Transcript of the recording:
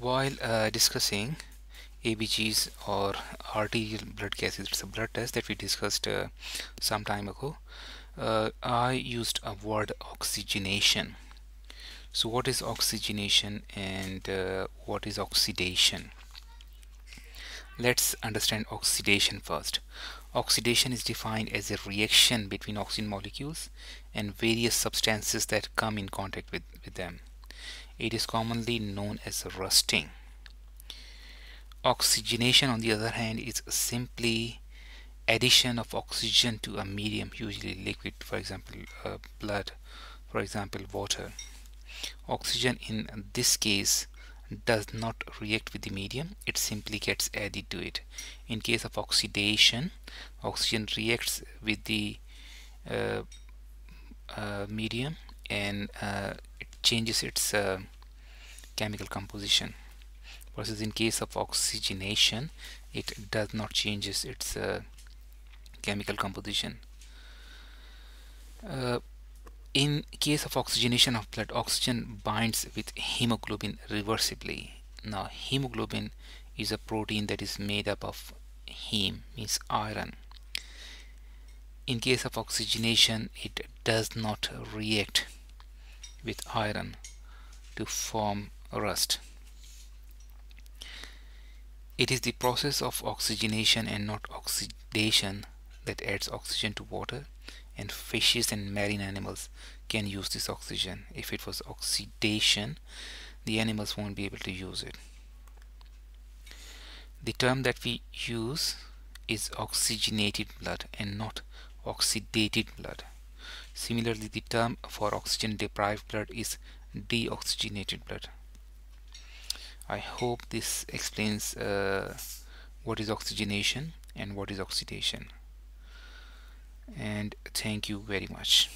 While uh, discussing ABGs or arterial blood gases, it's a blood test that we discussed uh, some time ago. Uh, I used a word oxygenation. So what is oxygenation and uh, what is oxidation? Let's understand oxidation first. Oxidation is defined as a reaction between oxygen molecules and various substances that come in contact with, with them. It is commonly known as rusting. Oxygenation on the other hand is simply addition of oxygen to a medium usually liquid for example uh, blood for example water. Oxygen in this case does not react with the medium. It simply gets added to it. In case of oxidation oxygen reacts with the uh, uh, medium and uh, changes its uh, chemical composition. Versus in case of oxygenation it does not changes its uh, chemical composition. Uh, in case of oxygenation of blood oxygen binds with hemoglobin reversibly. Now hemoglobin is a protein that is made up of heme means iron. In case of oxygenation it does not react with iron to form rust. It is the process of oxygenation and not oxidation that adds oxygen to water and fishes and marine animals can use this oxygen. If it was oxidation the animals won't be able to use it. The term that we use is oxygenated blood and not oxidated blood similarly the term for oxygen deprived blood is deoxygenated blood. I hope this explains uh, what is oxygenation and what is oxidation. And thank you very much